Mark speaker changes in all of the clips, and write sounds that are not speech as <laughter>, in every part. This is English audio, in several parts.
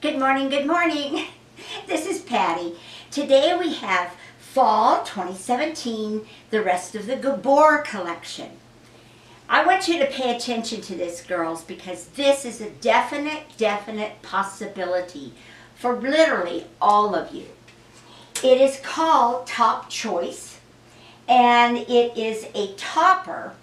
Speaker 1: Good morning, good morning. <laughs> This is Patti. Today we have Fall 2017, the rest of the Gabor collection. I want you to pay attention to this, girls, because this is a definite, definite possibility for literally all of you. It is called Top Choice, and it is a topper,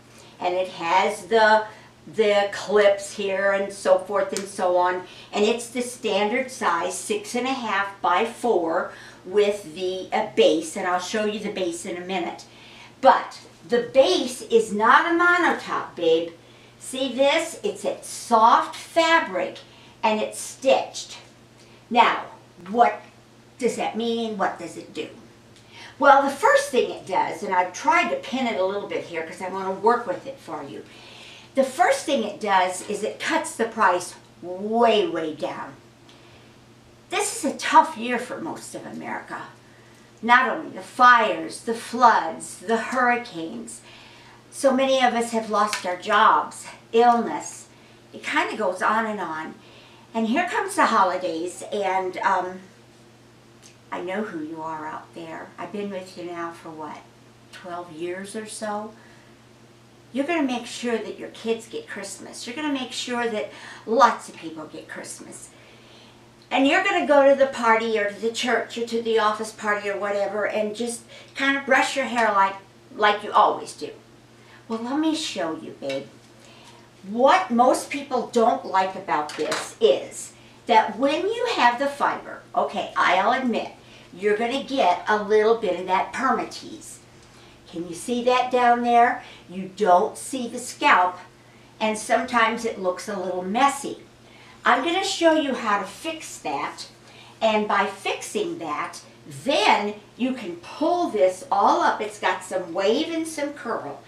Speaker 1: and it has the the clips here and so forth and so on. And it's the standard size, six and a half by four with the uh, base. And I'll show you the base in a minute. But the base is not a monotop, babe. See this? It's a soft fabric and it's stitched. Now, what does that mean? What does it do? Well, the first thing it does, and I've tried to pin it a little bit here because I want to work with it for you, the first thing it does is it cuts the price way, way down. This is a tough year for most of America. Not only the fires, the floods, the hurricanes. So many of us have lost our jobs, illness. It kind of goes on and on. And here comes the holidays, and um, I know who you are out there. I've been with you now for what, 12 years or so? You're going to make sure that your kids get Christmas. You're going to make sure that lots of people get Christmas. And you're going to go to the party or to the church or to the office party or whatever and just kind of brush your hair like, like you always do. Well, let me show you, babe. What most people don't like about this is that when you have the fiber, okay, I'll admit, you're going to get a little bit of that permatease. Can you see that down there? You don't see the scalp and sometimes it looks a little messy. I'm going to show you how to fix that and by fixing that then you can pull this all up. It's got some wave and some curl.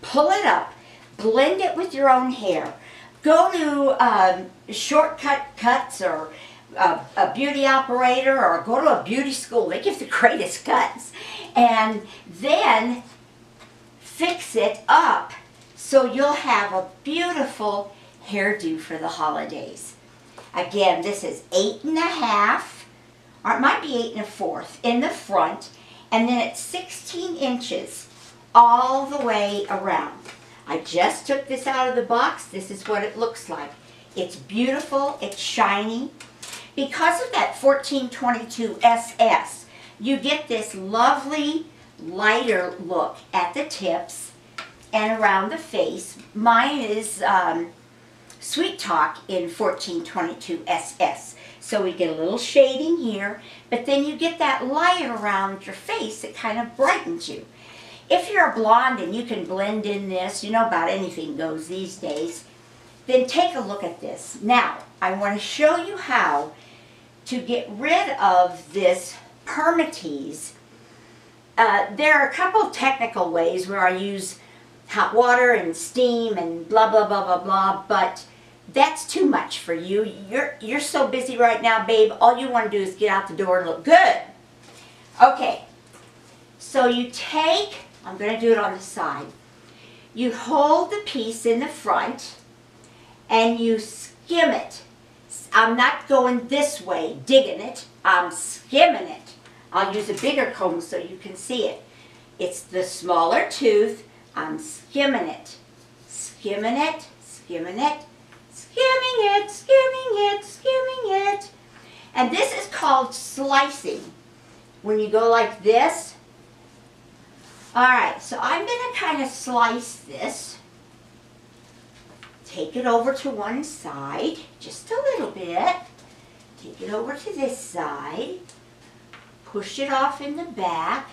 Speaker 1: Pull it up, blend it with your own hair. Go to um, Shortcut Cuts or a, a, beauty operator or go to a beauty school. They give the <laughs> greatest cuts. And then fix it up so you'll have a beautiful hairdo for the holidays. Again, this is eight and a half, or it might be eight and a fourth in the front, and then it's 16 inches all the way around. I just took this out of the box. This is what it looks like. It's beautiful. It's shiny. Because of that 1422 SS, you get this lovely lighter look at the tips and around the face. Mine is um, Sweet Talk in 1422 SS. So we get a little shading here, but then you get that light around your face that kind of brightens you. If you're a blonde and you can blend in this, you know about anything goes these days, then take a look at this. Now, I want to show you how to get rid of this permatease uh, there are a couple technical ways where I use hot water and steam and blah, blah, blah, blah, blah, but that's too much for you. You're, you're so busy right now, babe. All you want to do is get out the door and look good. Okay, so you take, I'm going to do it on the side. You hold the piece in the front and you skim it. I'm not going this way, digging it. I'm skimming it. I'll use a bigger comb so you can see it. It's the smaller tooth. I'm skimming it, skimming it, skimming it, skimming it, skimming it, skimming it. And this is called slicing. When you go like this. Alright, so I'm going to kind of slice this. Take it over to one side, just a little bit. Take it over to this side push it off in the back,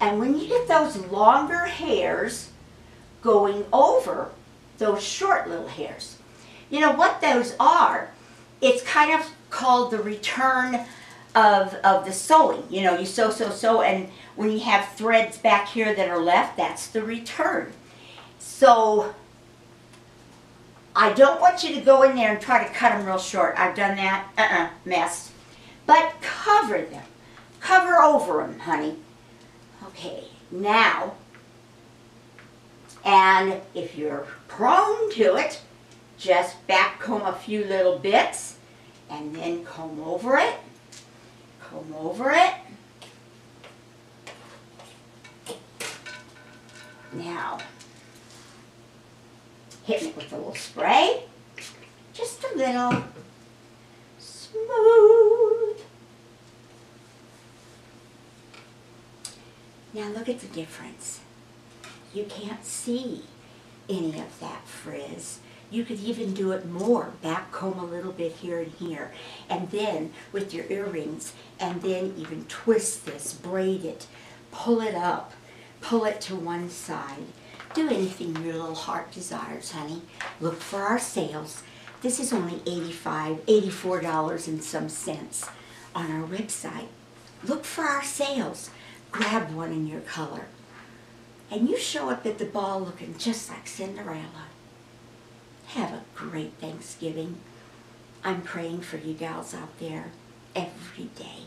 Speaker 1: and when you get those longer hairs going over those short little hairs, you know what those are? It's kind of called the return of, of the sewing. You know, you sew, sew, sew, and when you have threads back here that are left, that's the return. So I don't want you to go in there and try to cut them real short. I've done that. Uh-uh, mess. But cover them. Cover over them, honey. Okay, now, and if you're prone to it, just back comb a few little bits and then comb over it, comb over it. Now, hit it with a little spray, just a little, Now look at the difference. You can't see any of that frizz. You could even do it more, back comb a little bit here and here, and then with your earrings, and then even twist this, braid it, pull it up, pull it to one side. Do anything your little heart desires, honey. Look for our sales. This is only 85 $84 and some cents on our website. Look for our sales. Grab one in your color. And you show up at the ball looking just like Cinderella. Have a great Thanksgiving. I'm praying for you gals out there every day.